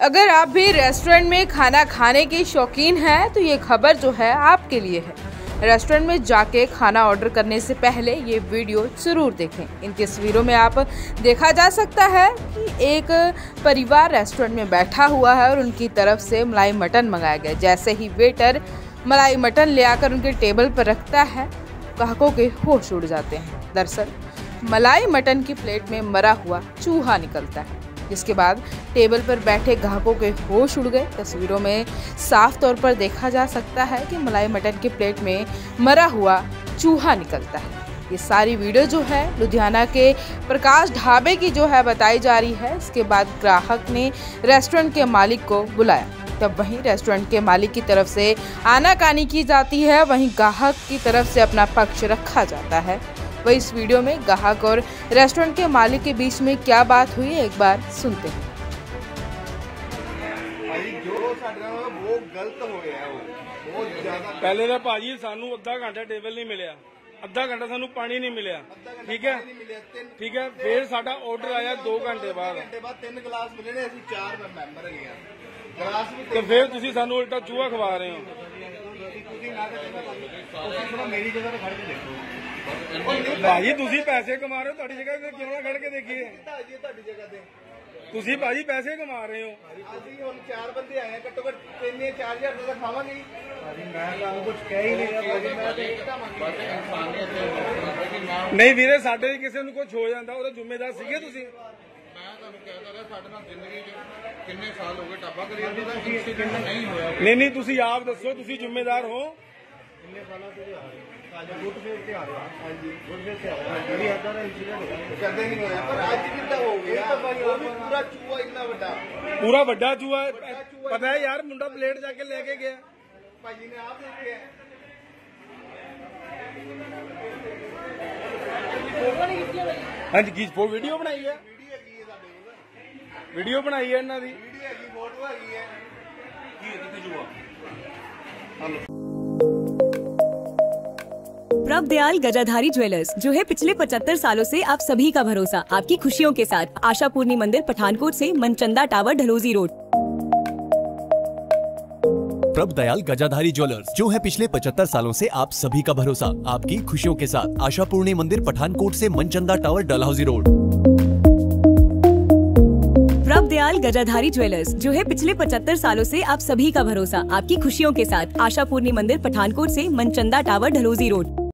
अगर आप भी रेस्टोरेंट में खाना खाने के शौकीन हैं तो ये खबर जो है आपके लिए है। रेस्टोरेंट में जाके खाना ऑर्डर करने से पहले ये वीडियो ज़रूर देखें। इन तस्वीरों में आप देखा जा सकता है कि एक परिवार रेस्टोरेंट में बैठा हुआ है और उनकी तरफ़ से मलाई मटन मंगाया गया। जैसे ही वेटर मलाई मटन ले आकर उनके टेबल पर रखता है, ग्राहकों के होश उड़ जाते हैं। दरअसल, मलाई मटन की प्लेट में मरा हुआ चूहा निकलता है। जिसके बाद टेबल पर बैठे ग्राहकों के होश उड़ गए। तस्वीरों में साफ़ तौर पर देखा जा सकता है कि मलाई मटन के प्लेट में मरा हुआ चूहा निकलता है। ये सारी वीडियो जो है, लुधियाना के प्रकाश ढाबे की जो है बताई जा रही है। इसके बाद ग्राहक ने रेस्टोरेंट के मालिक को बुलाया। तब वहीं रेस्टोरेंट के मालिक की तरफ़ से आनाकानी की जाती है। वहीं ग्राहक की तरफ़ से अपना पक्ष रखा जाता है। वही इस वीडियो में ग्राहक और रेस्टोरेंट के मालिक के बीच में क्या बात हुई है एक बार सुनते हैं ਭਾਈ ਜੋ ਸਾਡੇ ਨਾਲ ਹੋਇਆ ਬਹੁਤ ਗਲਤ ਹੋਇਆ ਉਹ ਬਹੁਤ ਜ਼ਿਆਦਾ ਪਹਿਲੇ ਤਾਂ ਭਾਜੀ ਸਾਨੂੰ ਅੱਧਾ ਘੰਟਾ ਟੇਬਲ ਨਹੀਂ ਮਿਲਿਆ ਅੱਧਾ ਘੰਟਾ ਸਾਨੂੰ ਪਾਣੀ ਨਹੀਂ ਮਿਲਿਆ ਠੀਕ ਹੈ ਨਹੀਂ ਮਿਲਿਆ ਤਿੰਨ ਠੀਕ ਹੈ ਫਿਰ ਸਾਡਾ ਆਰਡਰ ਆਇਆ 2 ਘੰਟੇ ਬਾਅਦ ਘੰਟੇ ਬਾਅਦ ਤਿੰਨ ਗਲਾਸ ਮਿਲੇ ਨੇ ਅਸੀਂ ਚਾਰ ਮੈਂਬਰ ਹੈਗੇ ਆ ਗਲਾਸ ਵੀ ਤੇ ਫਿਰ ਤੁਸੀਂ ਸਾਨੂੰ ਉਲਟਾ ਚੂਹਾ ਖਵਾ ਰਹੇ ਹੋ ਤੁਸੀਂ ਨਾ ਤਾਂ ਕਹਿੰਦਾ ਤੁਸੀਂ ਥੋੜਾ ਮੇਰੀ ਜਗ੍ਹਾ ਤੇ ਖੜ ਕੇ ਦੇਖੋ ਭਾਜੀ ਤੁਸੀਂ ਪੈਸੇ ਕਮਾ ਰਹੇ ਹੋ ਤੁਹਾਡੀ ਜਗ੍ਹਾ ਤੇ ਕਿਉਂ ਨਾ ਖੜ ਕੇ ਦੇਖੀਏ? ਭਾਜੀ ਇਹ ਤੁਹਾਡੀ ਜਗ੍ਹਾ ਤੇ ਤੁਸੀਂ ਭਾਜੀ ਪੈਸੇ ਕਮਾ ਰਹੇ ਹੋ। ਅਸੀਂ ਹੁਣ ਚਾਰ ਬੰਦੇ ਆਏ ਆ ਘੱਟੋ ਘੱਟ ਤਿੰਨ ਜਾਂ ਚਾਰ ਹਜ਼ਾਰ ਰੁਪਏ ਦਾ ਖਾਵਾਂਗੇ ਜੀ। ਭਾਜੀ ਮੈਂ ਤਾਂ ਕੁਝ ਕਹਿ ਹੀ ਨਹੀਂ ਰਿਹਾ ਭਾਜੀ ਮੈਂ ਤੇ ਨਹੀਂ ਵੀਰੇ ਸਾਡੇ ਕਿਸੇ ਨੂੰ ਕੁਝ ਹੋ ਜਾਂਦਾ ਉਹਦਾ ਜ਼ਿੰਮੇਦਾਰ ਸੀਗੇ ਤੁਸੀਂ। ਮੈਂ ਤੁਹਾਨੂੰ ਕਹਿਦਾ ਰਿਹਾ ਸਾਡੇ ਨਾਲ ਜ਼ਿੰਦਗੀ 'ਚ ਕਿੰਨੇ ਸਾਲ ਹੋ ਗਏ ਟੱਬਾ ਕਰੀ ਨਹੀਂ ਹੋਇਆ। ਨਹੀਂ ਨਹੀਂ ਤੁਸੀਂ ਆਪ ਦੱਸੋ ਤੁਸੀਂ ਜ਼ਿੰਮੇਦਾਰ ਹੋ। ਕਿੰਨੇ ਸਾਲਾਂ ਤੋਂ ਆ ਰਹੇ ਅੱਜ ਗੁੱਟ ਫੇਰ ਤੇ ਆ ਰਹੇ ਹਾਂਜੀ ਗੁੱਟ ਫੇਰ ਤੇ ਆ ਰਹੇ ਜਿਹੜੀ ਏਦਾਂ ਦਾ ਇਨਸੀਡੈਂਟ ਹੋਇਆ ਕਦੇ ਨਹੀਂ ਹੋਇਆ ਪਰ ਅੱਜ ਕਿੱਦਾਂ ਹੋ ਗਿਆ ਉਹ ਵੀ ਪੂਰਾ ਚੂਹਾ ਇੰਨਾ ਵੱਡਾ ਪੂਰਾ ਵੱਡਾ ਚੂਹਾ ਹੈ। ਪਤਾ ਹੈ ਯਾਰ ਮੁੰਡਾ ਪਲੇਟ ਜਾ ਕੇ ਲੈ ਕੇ ਗਿਆ ਭਾਜੀ ਨੇ ਆਪ ਦੇਖਿਆ ਹਾਂਜੀ ਕੀ ਫੋਟੋ ਵੀਡੀਓ ਬਣਾਈ ਹੈ ਵੀਡੀਓ ਹੈਗੀ ਹੈ ਸਾਡੇ ਕੋਲ ਵੀਡੀਓ ਬਣਾਈ ਹੈ ਇਹਨਾਂ ਦੀ ਵੀਡੀਓ ਹੈਗੀ ਫੋਟੋ ਹੈਗੀ ਹੈ प्रभ दयाल गजाधारी ज्वेलर्स जो है पिछले 75 सालों से आप सभी का भरोसा आपकी खुशियों के साथ। आशा पूर्णी मंदिर पठानकोट से मनचंदा टावर ढलोजी रोड। प्रभ दयाल गजाधारी ज्वेलर्स जो है पिछले 75 सालों से आप सभी का भरोसा आपकी खुशियों के साथ। आशा पूर्णी मंदिर पठानकोट से मनचंदा टावर डलहौजी रोड। प्रभ दयाल गजाधारी ज्वेलर्स जो है पिछले 75 सालों से आप सभी का भरोसा आपकी खुशियों के साथ। आशा पूर्णी मंदिर पठानकोट से मनचंदा टावर ढलोजी रोड।